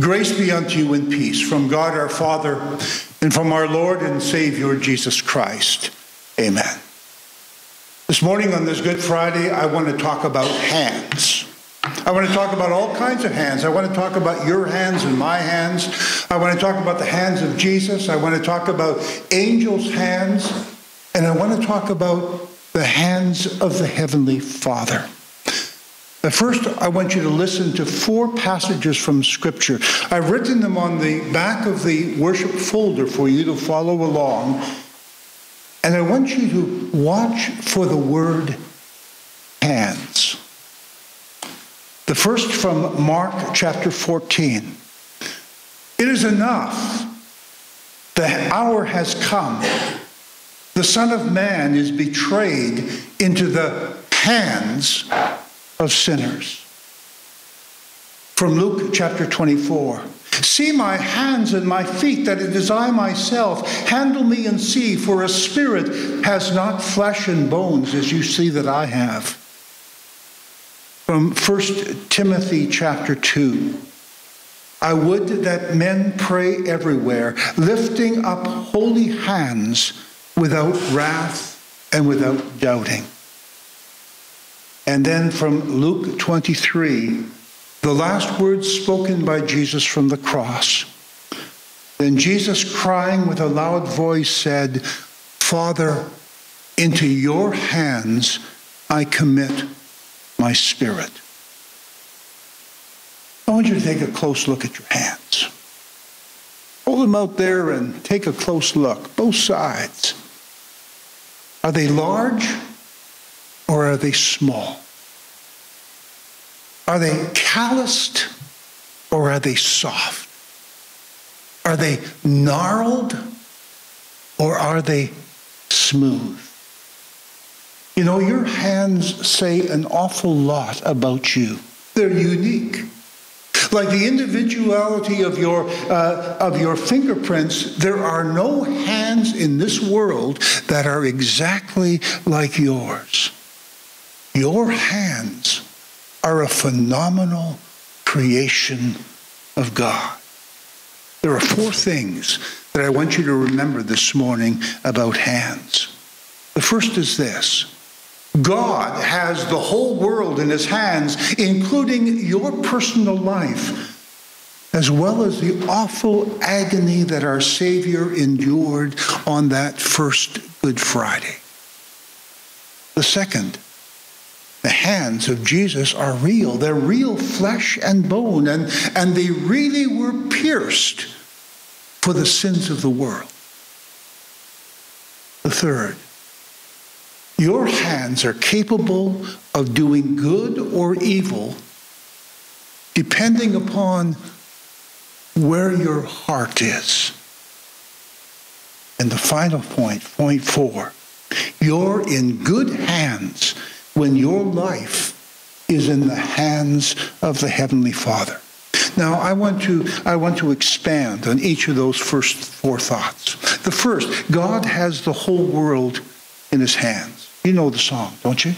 Grace be unto you in peace from God our Father and from our Lord and Savior Jesus Christ. Amen. This morning on this Good Friday, I want to talk about hands. I want to talk about all kinds of hands. I want to talk about your hands and my hands. I want to talk about the hands of Jesus. I want to talk about angels' hands. And I want to talk about the hands of the Heavenly Father. But first, I want you to listen to four passages from Scripture. I've written them on the back of the worship folder for you to follow along. And I want you to watch for the word hands. The first from Mark chapter 14. It is enough. The hour has come. The Son of Man is betrayed into the hands of sinners. From Luke chapter 24. See my hands and my feet, that it is I myself. Handle me and see, for a spirit has not flesh and bones as you see that I have. From 1 Timothy chapter 2. I would that men pray everywhere, lifting up holy hands without wrath and without doubting. And then from Luke 23, the last words spoken by Jesus from the cross. Then Jesus, crying with a loud voice, said, Father, into your hands I commit my spirit. I want you to take a close look at your hands. Hold them out there and take a close look, both sides. Are they large or are they small? Are they calloused or are they soft? Are they gnarled or are they smooth? You know, your hands say an awful lot about you. They're unique. Like the individuality of your, uh, of your fingerprints, there are no hands in this world that are exactly like yours. Your hands are a phenomenal creation of God. There are four things that I want you to remember this morning about hands. The first is this God has the whole world in his hands, including your personal life, as well as the awful agony that our Savior endured on that first Good Friday. The second, the hands of Jesus are real. They're real flesh and bone, and, and they really were pierced for the sins of the world. The third, your hands are capable of doing good or evil depending upon where your heart is. And the final point, point four, you're in good hands when your life is in the hands of the Heavenly Father. Now, I want to, I want to expand on each of those first four thoughts. The first, God has the whole world in his hands. You know the song, don't you?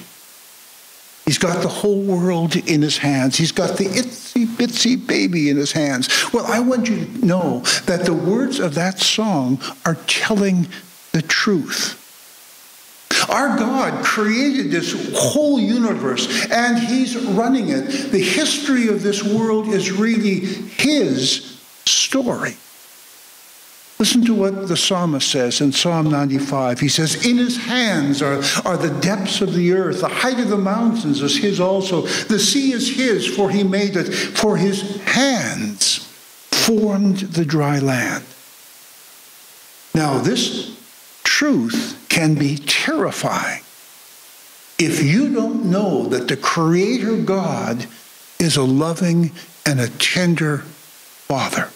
He's got the whole world in his hands. He's got the itsy bitsy baby in his hands. Well, I want you to know that the words of that song are telling the truth. Our God created this whole universe and He's running it. The history of this world is really His story. Listen to what the psalmist says in Psalm 95. He says, In his hands are, are the depths of the earth. The height of the mountains is his also. The sea is his, for he made it. For his hands formed the dry land. Now, this truth can be terrifying if you don't know that the Creator God is a loving and a tender Father.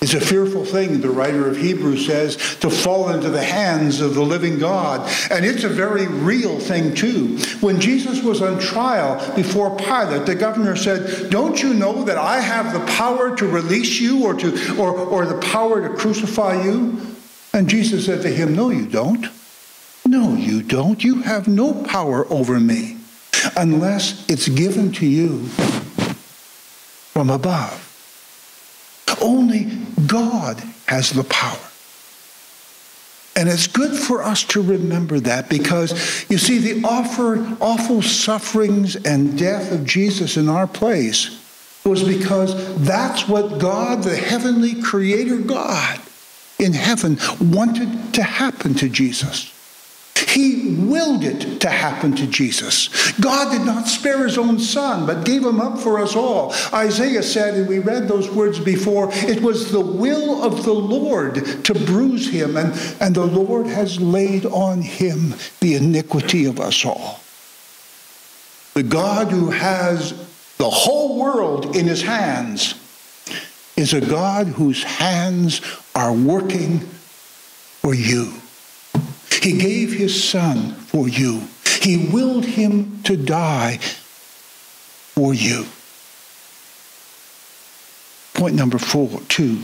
It's a fearful thing, the writer of Hebrews says, to fall into the hands of the living God. And it's a very real thing, too. When Jesus was on trial before Pilate, the governor said, Don't you know that I have the power to release you or, to, or, or the power to crucify you? And Jesus said to him, No, you don't. No, you don't. You have no power over me unless it's given to you from above. Only God has the power. And it's good for us to remember that because you see, the offer, awful sufferings and death of Jesus in our place was because that's what God, the heavenly creator God in heaven, wanted to happen to Jesus. He willed it to happen to Jesus. God did not spare his own son, but gave him up for us all. Isaiah said, and we read those words before, it was the will of the Lord to bruise him, and, and the Lord has laid on him the iniquity of us all. The God who has the whole world in his hands is a God whose hands are working for you. He gave his son for you. He willed him to die for you. Point number four, two.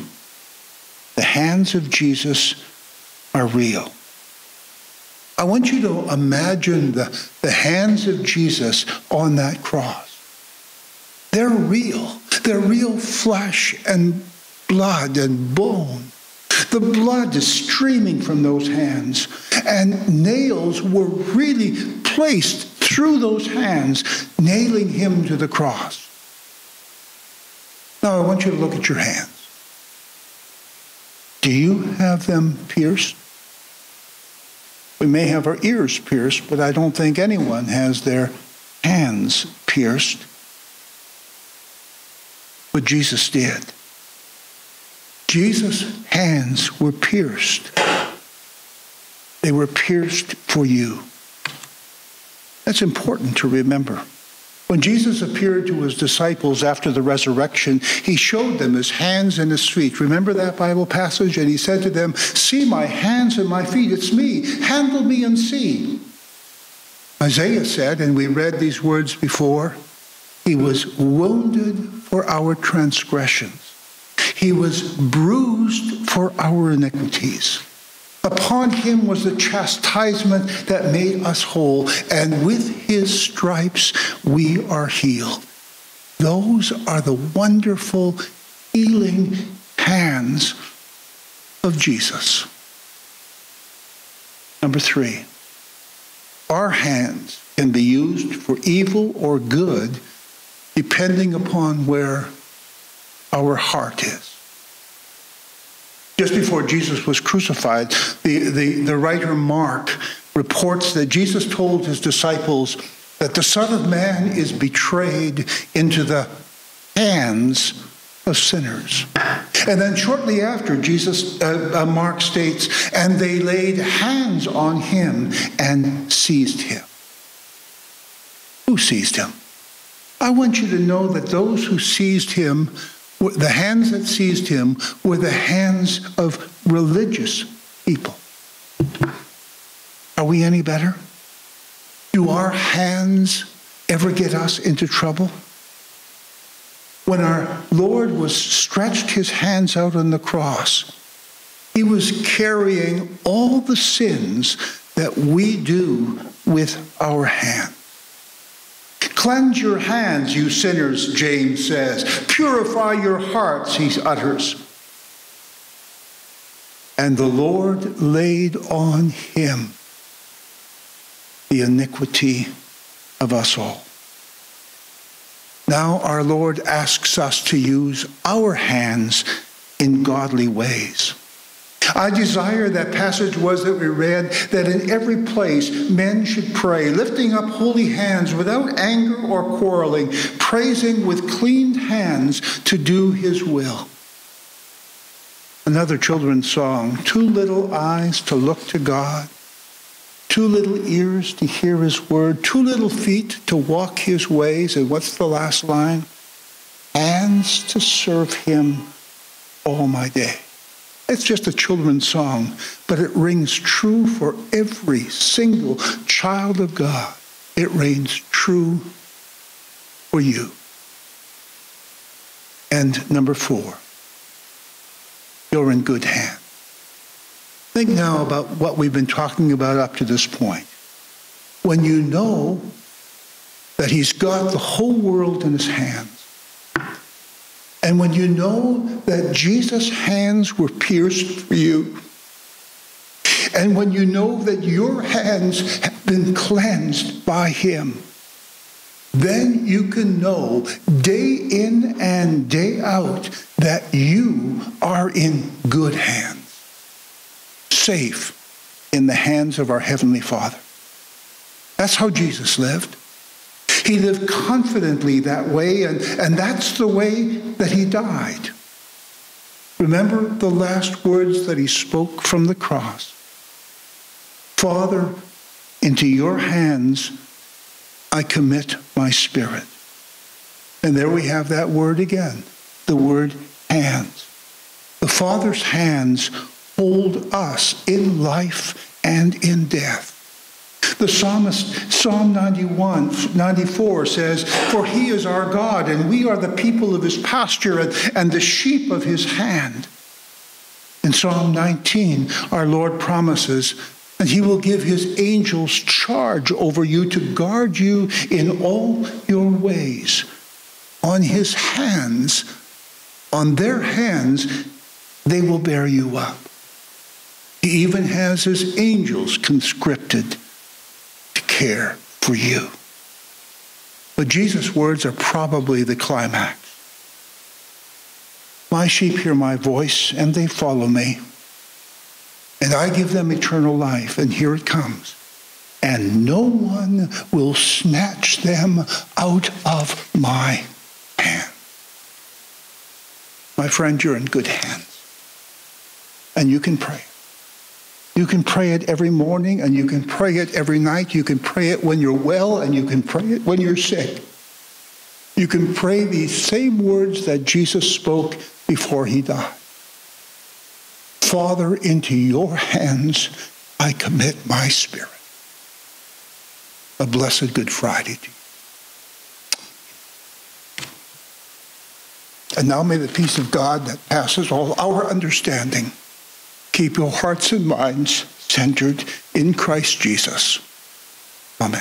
The hands of Jesus are real. I want you to imagine the, the hands of Jesus on that cross. They're real. They're real flesh and blood and bone. The blood is streaming from those hands, and nails were really placed through those hands, nailing him to the cross. Now, I want you to look at your hands. Do you have them pierced? We may have our ears pierced, but I don't think anyone has their hands pierced. But Jesus did. Jesus' hands were pierced. They were pierced for you. That's important to remember. When Jesus appeared to his disciples after the resurrection, he showed them his hands and his feet. Remember that Bible passage? And he said to them, See my hands and my feet. It's me. Handle me and see. Isaiah said, and we read these words before, He was wounded for our transgressions. He was bruised for our iniquities. Upon him was the chastisement that made us whole, and with his stripes we are healed. Those are the wonderful healing hands of Jesus. Number three, our hands can be used for evil or good depending upon where our heart is. Just before Jesus was crucified, the, the, the writer Mark reports that Jesus told his disciples that the Son of Man is betrayed into the hands of sinners. And then shortly after, Jesus, uh, uh, Mark states, and they laid hands on him and seized him. Who seized him? I want you to know that those who seized him the hands that seized him were the hands of religious people. Are we any better? Do our hands ever get us into trouble? When our Lord was stretched his hands out on the cross, he was carrying all the sins that we do with our hands. Cleanse your hands, you sinners, James says. Purify your hearts, he utters. And the Lord laid on him the iniquity of us all. Now our Lord asks us to use our hands in godly ways. I desire that passage was that we read that in every place men should pray, lifting up holy hands without anger or quarreling, praising with clean hands to do his will. Another children's song, two little eyes to look to God, two little ears to hear his word, two little feet to walk his ways, and what's the last line? Hands to serve him all my day. It's just a children's song, but it rings true for every single child of God. It rings true for you. And number four, you're in good hands. Think now about what we've been talking about up to this point. When you know that He's got the whole world in His hands, And when you know that Jesus' hands were pierced for you, and when you know that your hands have been cleansed by him, then you can know day in and day out that you are in good hands, safe in the hands of our Heavenly Father. That's how Jesus lived. He lived confidently that way, and, and that's the way that he died. Remember the last words that he spoke from the cross Father, into your hands I commit my spirit. And there we have that word again the word hands. The Father's hands hold us in life and in death. The psalmist, Psalm 91, 94 says, For he is our God, and we are the people of his pasture and, the sheep of his hand. In Psalm 19, our Lord promises, and he will give his angels charge over you to guard you in all your ways. On his hands, on their hands, they will bear you up. He even has his angels conscripted care for you. But Jesus' words are probably the climax. My sheep hear my voice and they follow me. And I give them eternal life. And here it comes. And no one will snatch them out of my hand. My friend, you're in good hands. And you can pray. You can pray it every morning and you can pray it every night. You can pray it when you're well and you can pray it when you're sick. You can pray these same words that Jesus spoke before he died. Father, into your hands I commit my spirit. A blessed Good Friday to you. And now may the peace of God that passes all our understanding Keep your hearts and minds centered in Christ Jesus. Amen.